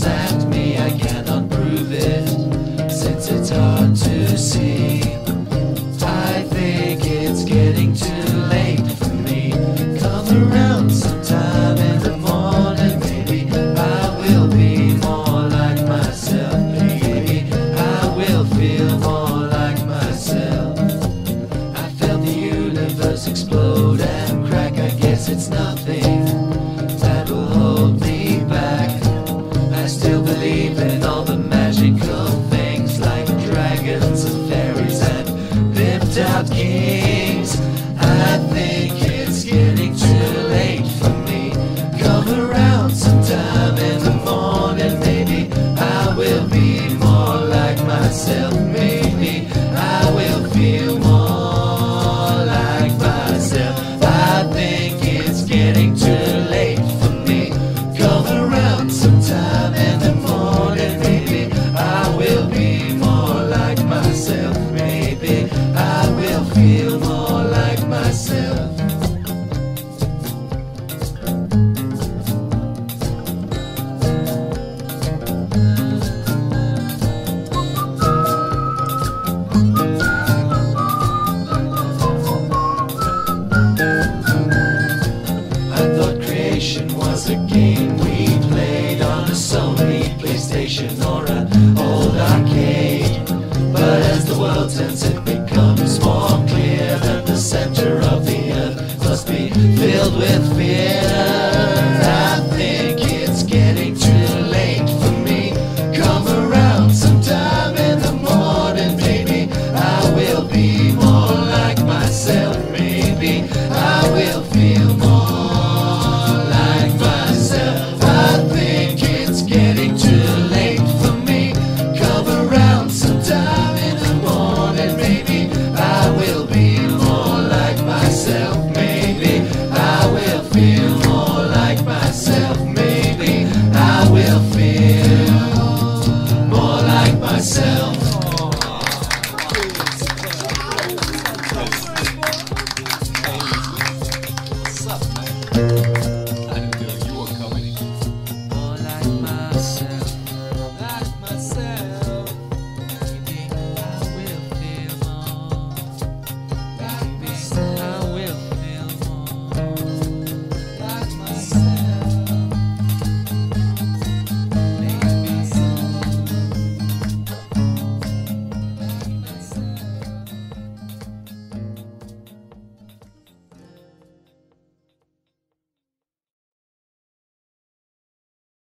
glares me, I cannot prove it, since it's hard to see. I think it's getting too late for me. Come around sometime in the morning, maybe I will be more like myself. Maybe I will feel more like myself. I felt the universe explode and out in world tends it becomes more clear.